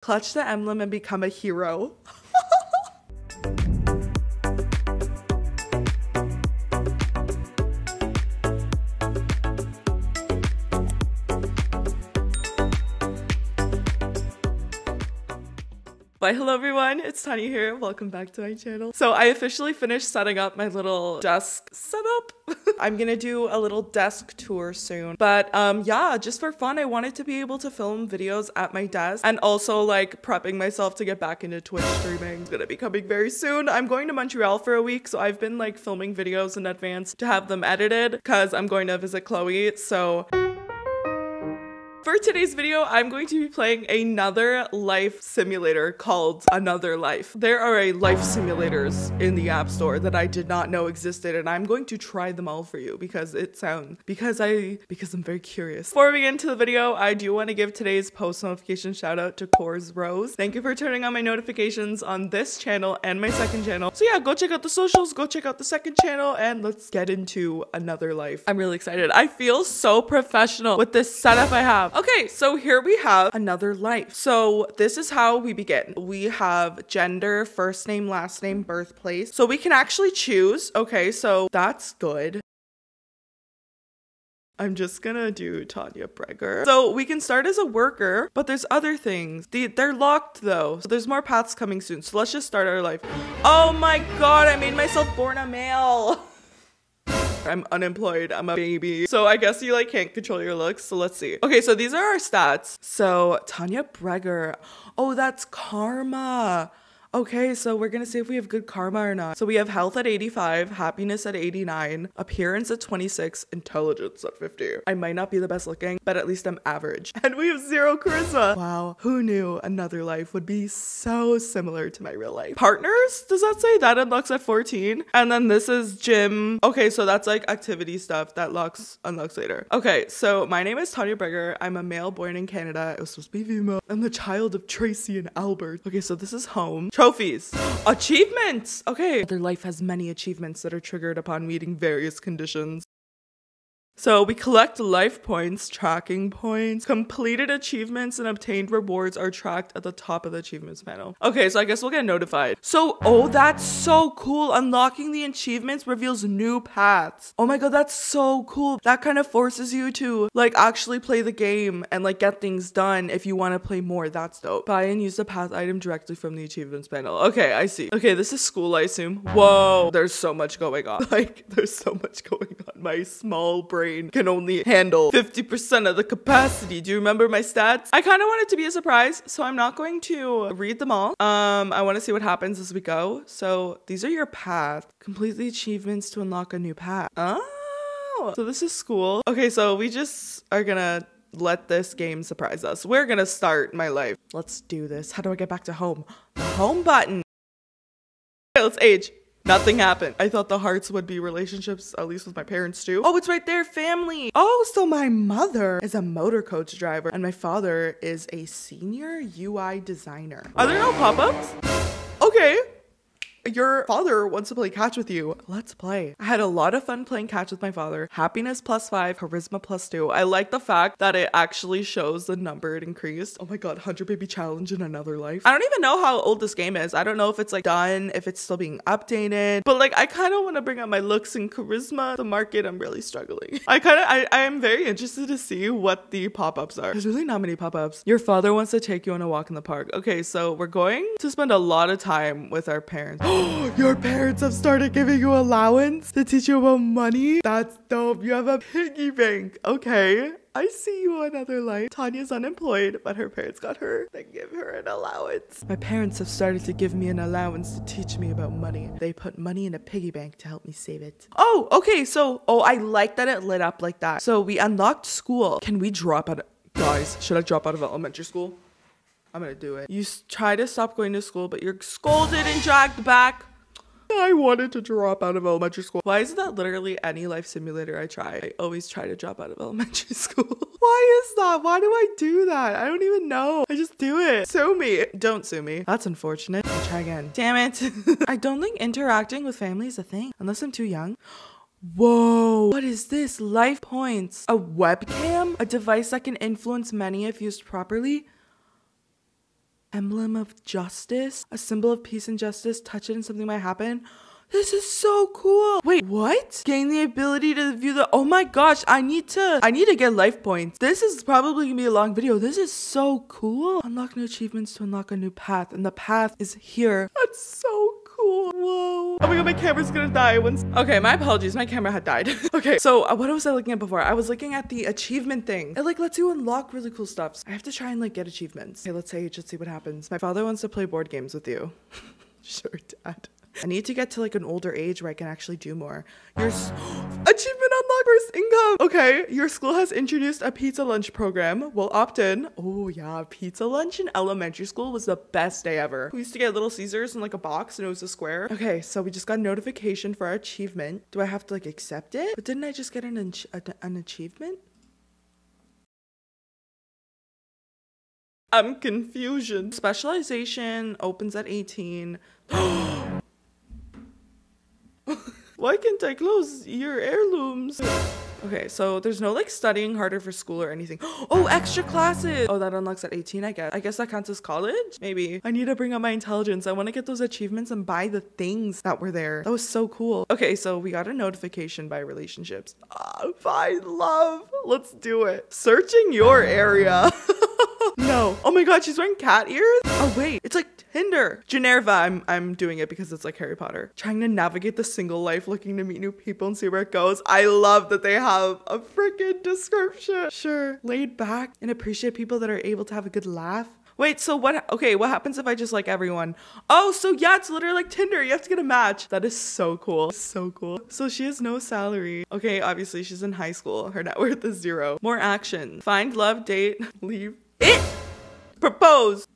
Clutch the emblem and become a hero. Why hello everyone, it's Tanya here. Welcome back to my channel. So I officially finished setting up my little desk setup. I'm gonna do a little desk tour soon. But um yeah, just for fun, I wanted to be able to film videos at my desk and also like prepping myself to get back into Twitch streaming. It's gonna be coming very soon. I'm going to Montreal for a week, so I've been like filming videos in advance to have them edited because I'm going to visit Chloe. So for today's video, I'm going to be playing another life simulator called Another Life. There are a life simulators in the App Store that I did not know existed and I'm going to try them all for you because it sounds because I because I'm very curious. Before we get into the video, I do want to give today's post notification shout out to Coors Rose. Thank you for turning on my notifications on this channel and my second channel. So yeah, go check out the socials, go check out the second channel and let's get into Another Life. I'm really excited. I feel so professional with this setup I have. Okay, so here we have another life. So this is how we begin. We have gender, first name, last name, birthplace. So we can actually choose. Okay, so that's good. I'm just gonna do Tanya Bregar. So we can start as a worker, but there's other things. The, they're locked though. So there's more paths coming soon. So let's just start our life. Oh my god, I made myself born a male. I'm unemployed. I'm a baby. So I guess you like can't control your looks. So let's see. Okay, so these are our stats. So Tanya Bregar. Oh, that's karma. Okay, so we're gonna see if we have good karma or not. So we have health at 85, happiness at 89, appearance at 26, intelligence at 50. I might not be the best looking, but at least I'm average. And we have zero charisma. Wow, who knew another life would be so similar to my real life? Partners? Does that say that unlocks at 14? And then this is gym. Okay, so that's like activity stuff that locks unlocks later. Okay, so my name is Tanya Bregar. I'm a male born in Canada. It was supposed to be female. I'm the child of Tracy and Albert. Okay, so this is home. Trophies. Achievements. Okay. Their life has many achievements that are triggered upon meeting various conditions. So we collect life points, tracking points, completed achievements, and obtained rewards are tracked at the top of the achievements panel. Okay, so I guess we'll get notified. So, oh, that's so cool. Unlocking the achievements reveals new paths. Oh my god, that's so cool. That kind of forces you to like actually play the game and like get things done if you want to play more. That's dope. Buy and use the path item directly from the achievements panel. Okay, I see. Okay, this is school, I assume. Whoa, there's so much going on. Like, there's so much going on. My small brain can only handle 50% of the capacity. Do you remember my stats? I kind of want it to be a surprise, so I'm not going to read them all. Um, I want to see what happens as we go. So these are your paths. Complete the achievements to unlock a new path. Oh, so this is school. Okay, so we just are gonna let this game surprise us. We're gonna start my life. Let's do this. How do I get back to home? Home button. Okay, let's age. Nothing happened. I thought the hearts would be relationships, at least with my parents too. Oh, it's right there, family. Oh, so my mother is a motor coach driver and my father is a senior UI designer. Are there no pop-ups? Okay. Your father wants to play catch with you. Let's play. I had a lot of fun playing catch with my father. Happiness plus five, charisma plus two. I like the fact that it actually shows the number it increased. Oh my god, 100 baby challenge in another life. I don't even know how old this game is. I don't know if it's like done, if it's still being updated. But like, I kind of want to bring up my looks and charisma. The market, I'm really struggling. I kind of, I, I am very interested to see what the pop-ups are. There's really not many pop-ups. Your father wants to take you on a walk in the park. Okay, so we're going to spend a lot of time with our parents. Your parents have started giving you allowance to teach you about money? That's dope. You have a piggy bank. Okay. I see you another life. Tanya's unemployed, but her parents got her. They give her an allowance. My parents have started to give me an allowance to teach me about money. They put money in a piggy bank to help me save it. Oh, okay. So, oh, I like that it lit up like that. So we unlocked school. Can we drop out? Guys, should I drop out of elementary school? I'm gonna do it. You try to stop going to school, but you're scolded and dragged back. I wanted to drop out of elementary school. Why is that literally any life simulator I try? I always try to drop out of elementary school. Why is that? Why do I do that? I don't even know. I just do it. Sue me. Don't sue me. That's unfortunate. I'll try again. Damn it. I don't think interacting with family is a thing unless I'm too young. Whoa, what is this? Life points. A webcam? A device that can influence many if used properly? Emblem of justice, a symbol of peace and justice. Touch it and something might happen. This is so cool. Wait, what? Gain the ability to view the Oh my gosh, I need to I need to get life points. This is probably gonna be a long video. This is so cool. Unlock new achievements to unlock a new path. And the path is here. That's so. Whoa. Oh my god, my camera's gonna die once. Okay, my apologies. My camera had died. okay, so uh, what was I looking at before? I was looking at the achievement thing. It like lets you unlock really cool stuff. So I have to try and like get achievements. Okay, let's say just see what happens. My father wants to play board games with you. sure, dad. I need to get to like an older age where I can actually do more. Your achievement unlock first income. Okay, your school has introduced a pizza lunch program. We'll opt in. Oh yeah, pizza lunch in elementary school was the best day ever. We used to get Little Caesars in like a box and it was a square. Okay, so we just got notification for our achievement. Do I have to like accept it? But didn't I just get an an achievement? I'm confusion. Specialization opens at 18. Why can't I close your heirlooms? Okay, so there's no like studying harder for school or anything. Oh, extra classes. Oh, that unlocks at 18, I guess. I guess that counts as college? Maybe. I need to bring up my intelligence. I want to get those achievements and buy the things that were there. That was so cool. Okay, so we got a notification by relationships. Ah, find love. Let's do it. Searching your area. no. Oh my god, she's wearing cat ears? Oh wait, it's like Tinder. Ginevra, I'm I'm doing it because it's like Harry Potter. Trying to navigate the single life, looking to meet new people and see where it goes. I love that they have a freaking description. Sure. Laid back and appreciate people that are able to have a good laugh. Wait, so what? Okay, what happens if I just like everyone? Oh, so yeah, it's literally like Tinder. You have to get a match. That is so cool. So cool. So she has no salary. Okay, obviously she's in high school. Her net worth is zero. More action. Find love, date, leave. It! proposed.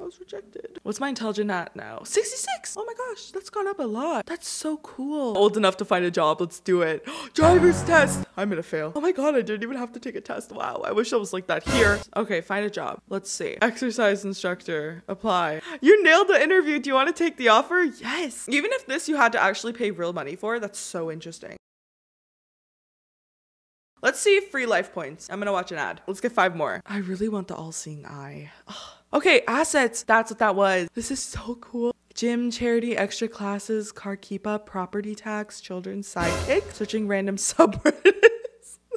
I was rejected. What's my intelligent at now? 66! Oh my gosh, that's gone up a lot. That's so cool. Old enough to find a job, let's do it. Driver's test! I'm gonna fail. Oh my god, I didn't even have to take a test. Wow, I wish I was like that here. Okay, find a job. Let's see. Exercise instructor. Apply. You nailed the interview. Do you want to take the offer? Yes. Even if this you had to actually pay real money for, that's so interesting. Let's see free life points. I'm gonna watch an ad. Let's get five more. I really want the all-seeing eye. Okay, assets. That's what that was. This is so cool. Gym, charity, extra classes, car keep up, property tax, children's sidekick, searching random subreddits.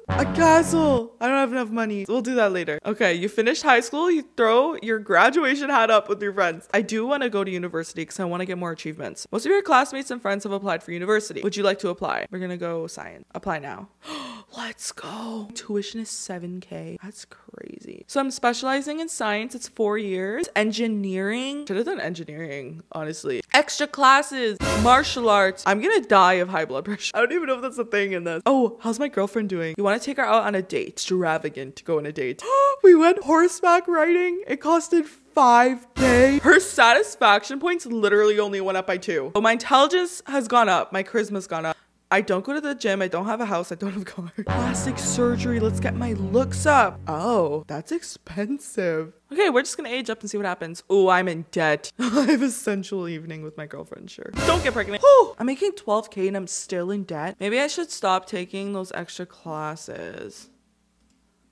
A castle. I don't have enough money. We'll do that later. Okay, you finished high school. You throw your graduation hat up with your friends. I do want to go to university because I want to get more achievements. Most of your classmates and friends have applied for university. Would you like to apply? We're gonna go science. Apply now. Let's go. Tuition is 7k. That's crazy. So I'm specializing in science. It's four years. Engineering. Should have done engineering, honestly. Extra classes. Martial arts. I'm gonna die of high blood pressure. I don't even know if that's a thing in this. Oh, how's my girlfriend doing? You want to take her out on a date? Extravagant to go on a date. we went horseback riding. It costed 5k. Her satisfaction points literally only went up by two. But my intelligence has gone up. My charisma's gone up. I don't go to the gym. I don't have a house. I don't have a car. Plastic surgery. Let's get my looks up. Oh, that's expensive. Okay, we're just gonna age up and see what happens. Oh, I'm in debt. I have a sensual evening with my girlfriend, sure. Don't get pregnant. Whew, I'm making 12k and I'm still in debt. Maybe I should stop taking those extra classes.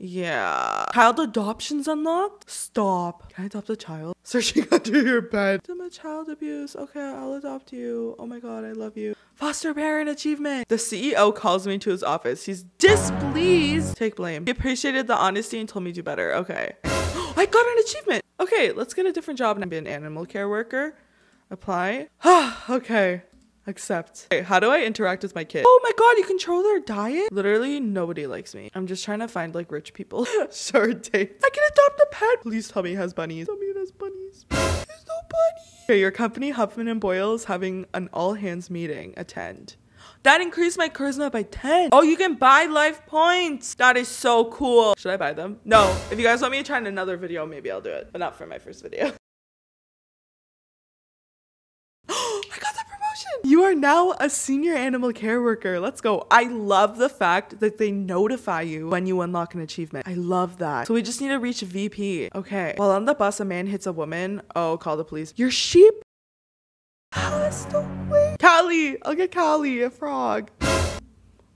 Yeah. Child adoption's unlocked? Stop. Can I adopt a child? Searching under your bed. I'm a child abuse. Okay, I'll adopt you. Oh my god, I love you. Foster parent achievement. The CEO calls me to his office. He's displeased. Take blame. He appreciated the honesty and told me to do better. Okay. I got an achievement. Okay, let's get a different job and be an animal care worker. Apply. okay. Accept. Okay, how do I interact with my kid? Oh my god, you control their diet? Literally, nobody likes me. I'm just trying to find like rich people. sure, date. I can adopt a pet. Please tell me it has bunnies. Tell me it has bunnies. There's no bunny. Okay, your company, Huffman and Boyle, is having an all hands meeting. Attend. That increased my charisma by 10. Oh, you can buy life points. That is so cool. Should I buy them? No. If you guys want me to try in another video, maybe I'll do it. But not for my first video. I got the promotion. You are now a senior animal care worker. Let's go. I love the fact that they notify you when you unlock an achievement. I love that. So we just need to reach VP. Okay. While on the bus, a man hits a woman. Oh, call the police. Your sheep passed away. Callie. I'll get Callie, a frog.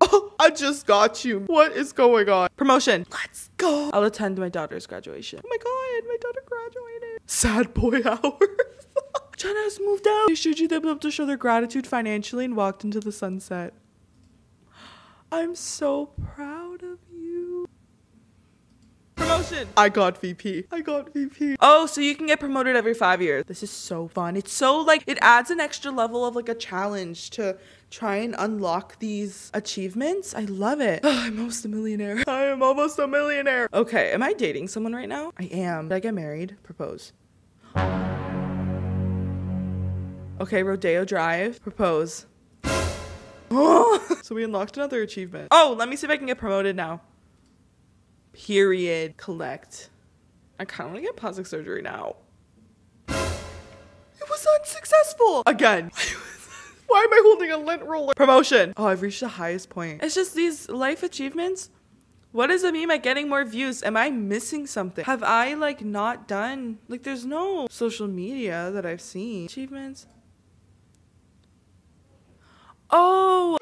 Oh, I just got you. What is going on? Promotion. Let's go. I'll attend my daughter's graduation. Oh my god, my daughter graduated. Sad boy hours. Jenna has moved out. You them up to show their gratitude financially and walked into the sunset. I'm so proud of you. Promotion. I got VP. I got VP. Oh, so you can get promoted every five years. This is so fun. It's so like, it adds an extra level of like a challenge to try and unlock these achievements. I love it. I'm almost a millionaire. I am almost a millionaire. Okay, am I dating someone right now? I am. Did I get married? Propose. Okay, Rodeo Drive. Propose. so we unlocked another achievement. Oh, let me see if I can get promoted now. Period. Collect. I kind of want to get plastic surgery now. It was unsuccessful. Again. Why am I holding a lint roller? Promotion. Oh, I've reached the highest point. It's just these life achievements. What does it mean by getting more views? Am I missing something? Have I like not done like there's no social media that I've seen. Achievements. Oh.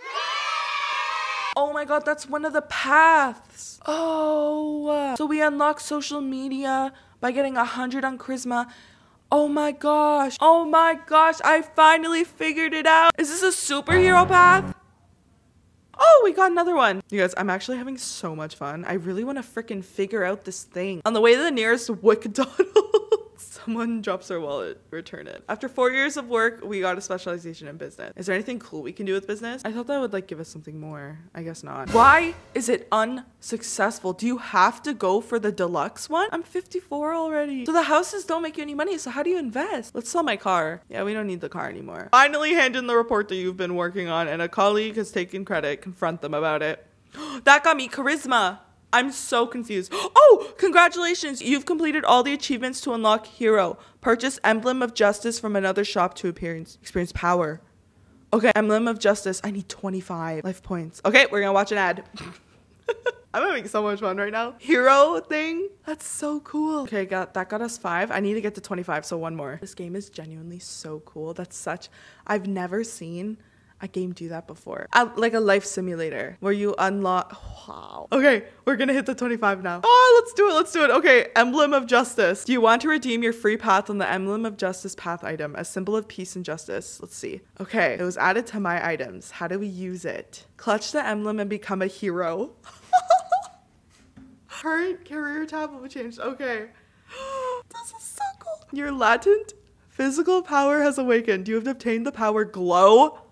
Oh my god, that's one of the paths. Oh. So we unlock social media by getting a 100 on charisma. Oh my gosh. Oh my gosh, I finally figured it out. Is this a superhero path? Oh, we got another one. You guys, I'm actually having so much fun. I really want to freaking figure out this thing. On the way to the nearest Wickdonald. Someone drops their wallet, return it. After four years of work, we got a specialization in business. Is there anything cool we can do with business? I thought that would like give us something more. I guess not. Why is it unsuccessful? Do you have to go for the deluxe one? I'm 54 already. So the houses don't make you any money. So how do you invest? Let's sell my car. Yeah, we don't need the car anymore. Finally hand in the report that you've been working on and a colleague has taken credit. Confront them about it. that got me charisma. I'm so confused. Congratulations. You've completed all the achievements to unlock Hero. Purchase Emblem of Justice from another shop to appearance. Experience power. Okay, Emblem of Justice. I need 25 life points. Okay, we're gonna watch an ad. I'm having so much fun right now. Hero thing. That's so cool. Okay, got that got us five. I need to get to 25, so one more. This game is genuinely so cool. That's such I've never seen a game do that before. Uh, like a life simulator where you unlock. Wow. Okay, we're gonna hit the 25 now. Oh, let's do it. Let's do it. Okay, Emblem of Justice. Do you want to redeem your free path on the Emblem of Justice path item, a symbol of peace and justice? Let's see. Okay, it was added to my items. How do we use it? Clutch the emblem and become a hero. Current career tab will be changed. Okay. this is so cool. Your latent physical power has awakened. You have obtained the power glow.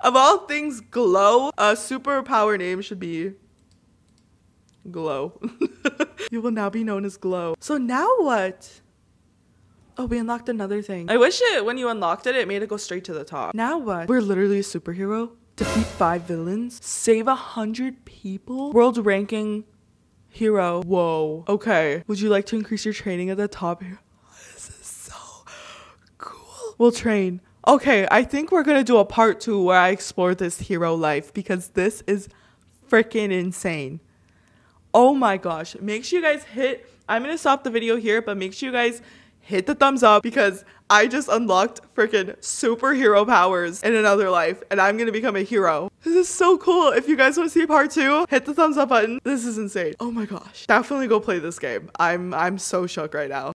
Of all things, glow. A superpower name should be Glow. you will now be known as Glow. So now what? Oh, we unlocked another thing. I wish it, when you unlocked it, it made it go straight to the top. Now what? We're literally a superhero. Defeat five villains. Save a hundred people. World ranking hero. Whoa. Okay. Would you like to increase your training at the top here? This is so cool. We'll train. Okay, I think we're gonna do a part two where I explore this hero life because this is freaking insane. Oh my gosh. Make sure you guys hit, I'm gonna stop the video here, but make sure you guys hit the thumbs up because I just unlocked freaking superhero powers in another life and I'm gonna become a hero. This is so cool. If you guys want to see part two, hit the thumbs up button. This is insane. Oh my gosh. Definitely go play this game. I'm I'm so shook right now.